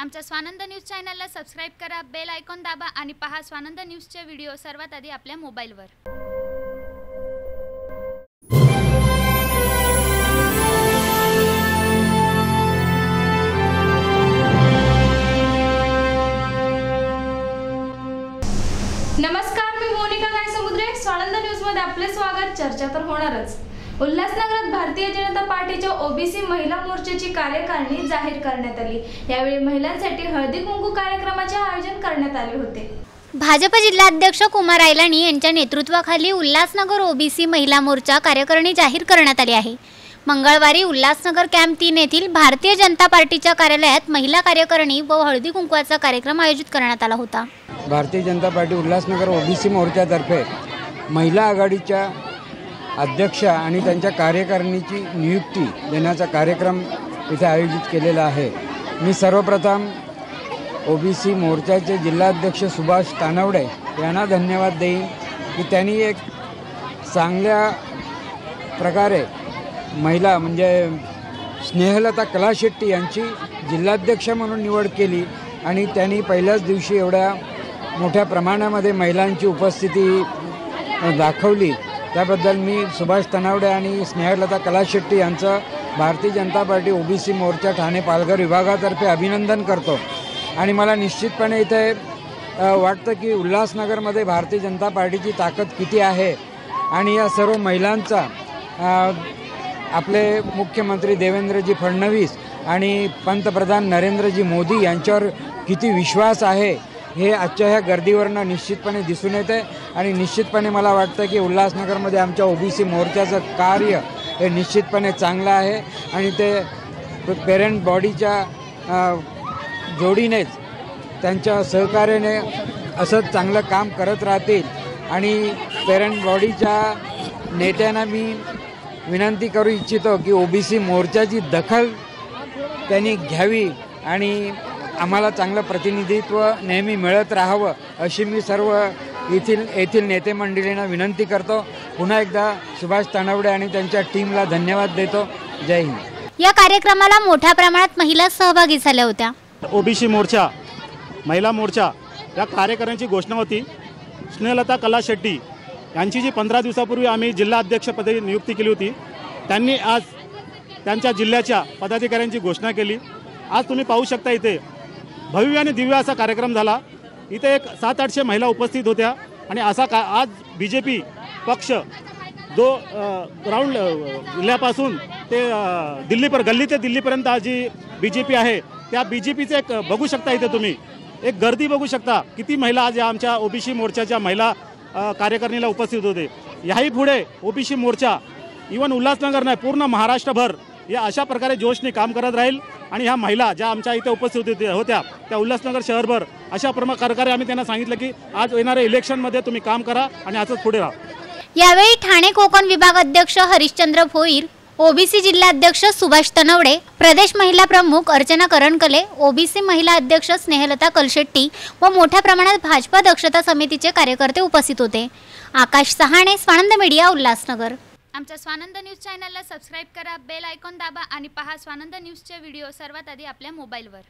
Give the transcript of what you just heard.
आमच्या स्वानंद न्यूज चॅनलला सबस्क्राईब करा बेल आयकॉन दाबा आणि पहा स्वानंद न्यूजचे व्हिडिओ सर्वात आधी आपल्या मोबाईलवर. नमस्कार मी मोनिका गायसमुद्रे. स्वानंद न्यूजमध्ये आपले स्वागत. चर्चा तर होणारच. उल्हासनगरात भारतीय जनता पार्टीच्या ओबीसी महिला मोर्चाची कार्यकारिणी जाहीर करण्यात आली. यावेळी महिलांसाठी हळदी कुंकू कार्यक्रमाचे आयोजन करण्यात आले होते. भाजप जिल्हाध्यक्ष कुमार आयलानी यांच्या नेतृत्वाखाली उल्हासनगर ओबीसी महिला मोर्चा कार्यकारिणी जाहीर करण्यात आली आहे. मंगळवारी उल्हासनगर कॅम्प तीन येथील भारतीय जनता पार्टीच्या कार्यालयात महिला कार्यकारिणी व हळदी कुंकवाचा कार्यक्रम आयोजित करण्यात आला होता. भारतीय जनता पार्टी उल्हासनगर ओबीसी मोर्चातर्फे महिला आघाडीच्या अध्यक्षा आणि त्यांच्या कार्यकारिणीची नियुक्ती देण्याचा कार्यक्रम इथे आयोजित केलेला आहे. मी सर्वप्रथम ओबीसी मोर्चाचे जिल्हाध्यक्ष सुभाष तानवडे यांना धन्यवाद देईन की त्यांनी एक चांगल्या प्रकारे महिला म्हणजे स्नेहलता कलाशेट्टी यांची जिल्हाध्यक्ष म्हणून निवड केली आणि त्यांनी पहिल्याच दिवशी एवढ्या मोठ्या प्रमाणामध्ये महिलांची उपस्थिती दाखवली. त्याबद्दल मी सुभाष तनावडे आणि स्नेहलता कलाशेट्टी यांचं भारतीय जनता पार्टी ओबीसी मोर्चा ठाणे पालघर विभागातर्फे अभिनंदन करतो. आणि मला निश्चितपणे इथे वाटतं की उल्हासनगरमध्ये भारतीय जनता पार्टीची ताकद किती आहे आणि या सर्व महिलांचा आपले मुख्यमंत्री देवेंद्रजी फडणवीस आणि पंतप्रधान नरेंद्रजी मोदी यांच्यावर किती विश्वास आहे हे आजच्या ह्या गर्दीवरनं निश्चितपणे दिसून येते आणि निश्चितपणे मला वाटतं की उल्हासनगरमध्ये आमच्या ओबीसी मोर्चाचं कार्य हे निश्चितपणे चांगलं आहे. आणि ते पेरेंट बॉडीच्या जोडीनेच त्यांच्या सहकार्याने असंच चांगलं काम करत राहतील. आणि पेरेंट बॉडीच्या नेत्यांना मी विनंती करू इच्छितो की ओबीसी मोर्चाची दखल त्यांनी घ्यावी आणि आम्हाला चांगलं प्रतिनिधित्व नेहमी मिळत राहावं अशी मी सर्व येथील येथील नेते मंडळींना विनंती करतो. पुन्हा एकदा सुभाष तानवडे आणि त्यांच्या टीमला धन्यवाद देतो. जय हिंद. या कार्यक्रमाला मोठ्या प्रमाणात महिला सहभागी झाल्या होत्या. ओबीसी मोर्चा महिला मोर्चा या कार्यकाऱ्यांची घोषणा होती. स्नेहलता कला शेट्टी यांची जी पंधरा दिवसापूर्वी आम्ही जिल्हा अध्यक्षपदी नियुक्ती केली होती त्यांनी आज त्यांच्या जिल्ह्याच्या पदाधिकाऱ्यांची घोषणा केली. आज तुम्ही पाहू शकता इथे भव्य आणि दिव्य असा कार्यक्रम झाला. इथे एक सात आठशे महिला उपस्थित होत्या आणि असा का आज बी जे पी पक्ष जो ग्राउंड जिल्ह्यापासून ते दिल्लीपर गल्ली ते दिल्लीपर्यंत आज जी बी जे पी आहे त्या बी जे पीचं एक बघू शकता इथे तुम्ही. एक गर्दी बघू शकता. किती महिला आज या आमच्या ओबीसी मोर्चाच्या महिला कार्यकारिणीला उपस्थित होते. याही पुढे ओबीसी मोर्चा इवन उल्हासनगर नाही पूर्ण महाराष्ट्रभर या अशा प्रकारे जोशने काम करत राहील. आणि ह्या महिला ज्या आमच्या इथे उपस्थित होते- होत्या त्या उल्हासनगर शहरभर अशा प्रकारे आम्ही त्यांना सांगितलं की आज येणाऱ्या इलेक्शनमध्ये तुम्ही काम करा आणि असंच पुढे राहा. यावेळी ठाणे कोकण विभाग अध्यक्ष हरिश्चंद्र भोईर ओबीसी जिल्हाध्यक्ष सुभाष तनवडे प्रदेश महिला प्रमुख अर्चना करणकले ओबीसी महिला अध्यक्ष स्नेहलता कलशेट्टी व मोठ्या प्रमाणात भाजपा दक्षता समितीचे कार्यकर्ते उपस्थित होते. आकाश सहाणे स्वानंद मीडिया उल्हासनगर. आमच्या स्वानंद न्यूज चॅनलला सबस्क्राईब करा बेल आयकॉन दाबा आणि पहा स्वानंद न्यूजचे व्हिडिओ सर्वात आधी आपल्या मोबाईलवर.